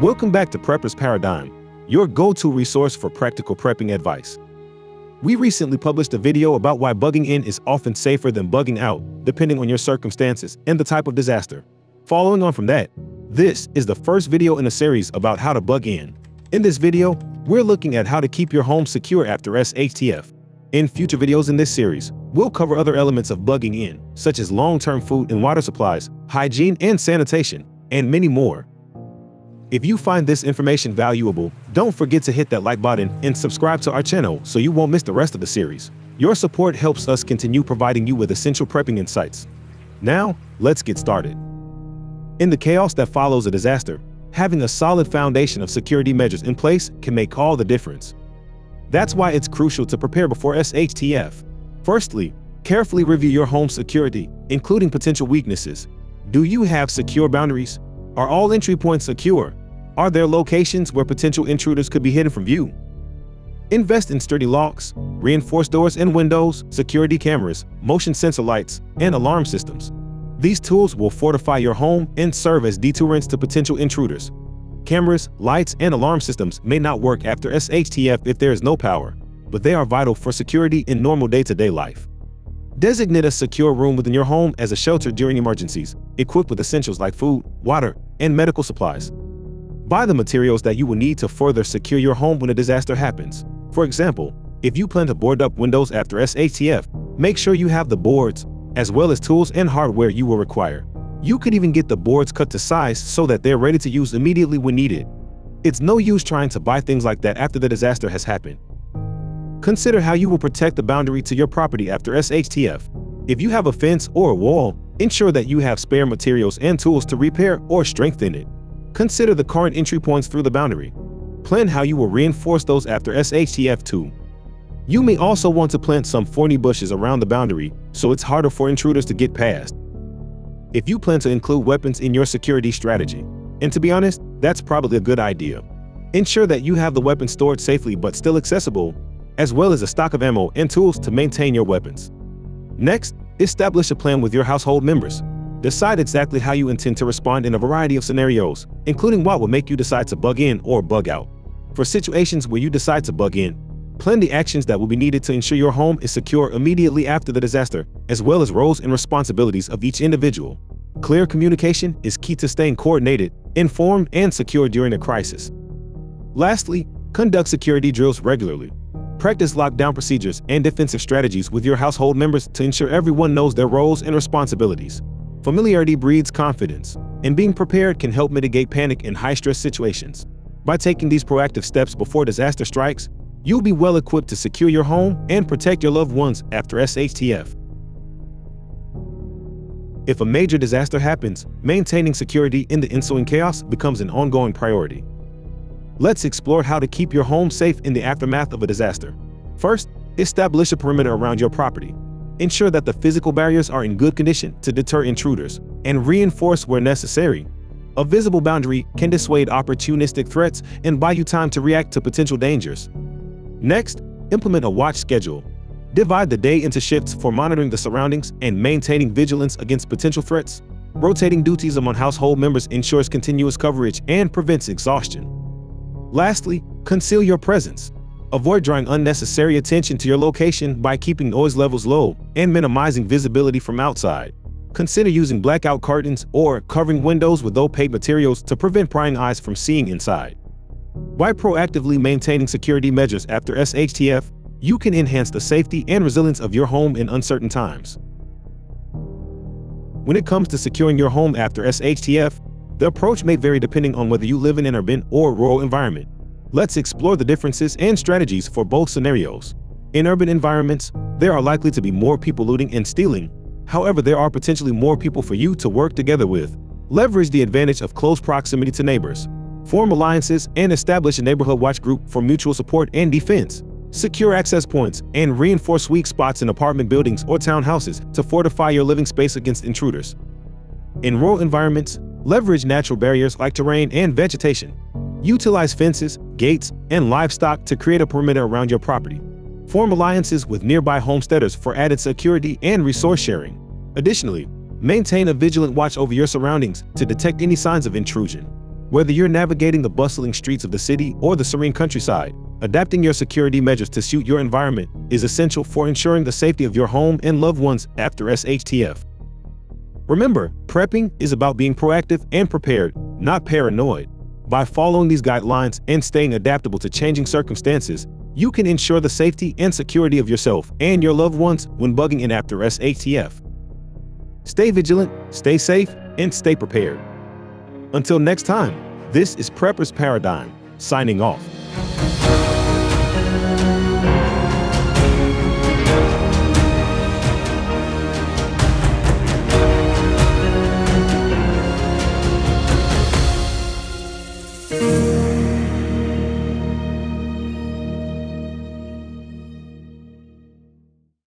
Welcome back to Prepper's Paradigm, your go-to resource for practical prepping advice. We recently published a video about why bugging in is often safer than bugging out, depending on your circumstances and the type of disaster. Following on from that, this is the first video in a series about how to bug in. In this video, we're looking at how to keep your home secure after SHTF. In future videos in this series, we'll cover other elements of bugging in, such as long-term food and water supplies, hygiene and sanitation, and many more. If you find this information valuable, don't forget to hit that like button and subscribe to our channel so you won't miss the rest of the series. Your support helps us continue providing you with essential prepping insights. Now, let's get started. In the chaos that follows a disaster, having a solid foundation of security measures in place can make all the difference. That's why it's crucial to prepare before SHTF. Firstly, carefully review your home security, including potential weaknesses. Do you have secure boundaries? Are all entry points secure? Are there locations where potential intruders could be hidden from view? Invest in sturdy locks, reinforced doors and windows, security cameras, motion sensor lights, and alarm systems. These tools will fortify your home and serve as deterrents to potential intruders. Cameras, lights, and alarm systems may not work after SHTF if there is no power, but they are vital for security in normal day-to-day life. Designate a secure room within your home as a shelter during emergencies, equipped with essentials like food, water, and medical supplies. Buy the materials that you will need to further secure your home when a disaster happens. For example, if you plan to board up windows after SHTF, make sure you have the boards, as well as tools and hardware you will require. You could even get the boards cut to size so that they're ready to use immediately when needed. It's no use trying to buy things like that after the disaster has happened. Consider how you will protect the boundary to your property after SHTF. If you have a fence or a wall, ensure that you have spare materials and tools to repair or strengthen it. Consider the current entry points through the boundary. Plan how you will reinforce those after SHTF2. You may also want to plant some thorny bushes around the boundary so it's harder for intruders to get past. If you plan to include weapons in your security strategy, and to be honest, that's probably a good idea. Ensure that you have the weapons stored safely but still accessible, as well as a stock of ammo and tools to maintain your weapons. Next, establish a plan with your household members. Decide exactly how you intend to respond in a variety of scenarios, including what will make you decide to bug in or bug out. For situations where you decide to bug in, Plan the actions that will be needed to ensure your home is secure immediately after the disaster, as well as roles and responsibilities of each individual. Clear communication is key to staying coordinated, informed, and secure during a crisis. Lastly, conduct security drills regularly. Practice lockdown procedures and defensive strategies with your household members to ensure everyone knows their roles and responsibilities. Familiarity breeds confidence, and being prepared can help mitigate panic in high-stress situations. By taking these proactive steps before disaster strikes, you'll be well equipped to secure your home and protect your loved ones after SHTF. If a major disaster happens, maintaining security in the ensuing chaos becomes an ongoing priority. Let's explore how to keep your home safe in the aftermath of a disaster. First, establish a perimeter around your property. Ensure that the physical barriers are in good condition to deter intruders, and reinforce where necessary. A visible boundary can dissuade opportunistic threats and buy you time to react to potential dangers. Next, implement a watch schedule. Divide the day into shifts for monitoring the surroundings and maintaining vigilance against potential threats. Rotating duties among household members ensures continuous coverage and prevents exhaustion. Lastly, conceal your presence. Avoid drawing unnecessary attention to your location by keeping noise levels low and minimizing visibility from outside. Consider using blackout curtains or covering windows with opaque materials to prevent prying eyes from seeing inside. By proactively maintaining security measures after SHTF, you can enhance the safety and resilience of your home in uncertain times. When it comes to securing your home after SHTF, the approach may vary depending on whether you live in an urban or rural environment. Let's explore the differences and strategies for both scenarios. In urban environments, there are likely to be more people looting and stealing. However, there are potentially more people for you to work together with. Leverage the advantage of close proximity to neighbors. Form alliances and establish a neighborhood watch group for mutual support and defense. Secure access points and reinforce weak spots in apartment buildings or townhouses to fortify your living space against intruders. In rural environments, leverage natural barriers like terrain and vegetation. Utilize fences, gates, and livestock to create a perimeter around your property. Form alliances with nearby homesteaders for added security and resource sharing. Additionally, maintain a vigilant watch over your surroundings to detect any signs of intrusion. Whether you're navigating the bustling streets of the city or the serene countryside, adapting your security measures to suit your environment is essential for ensuring the safety of your home and loved ones after SHTF. Remember, prepping is about being proactive and prepared, not paranoid. By following these guidelines and staying adaptable to changing circumstances, you can ensure the safety and security of yourself and your loved ones when bugging in after SHTF. Stay vigilant, stay safe, and stay prepared. Until next time, this is Prepper's Paradigm, signing off.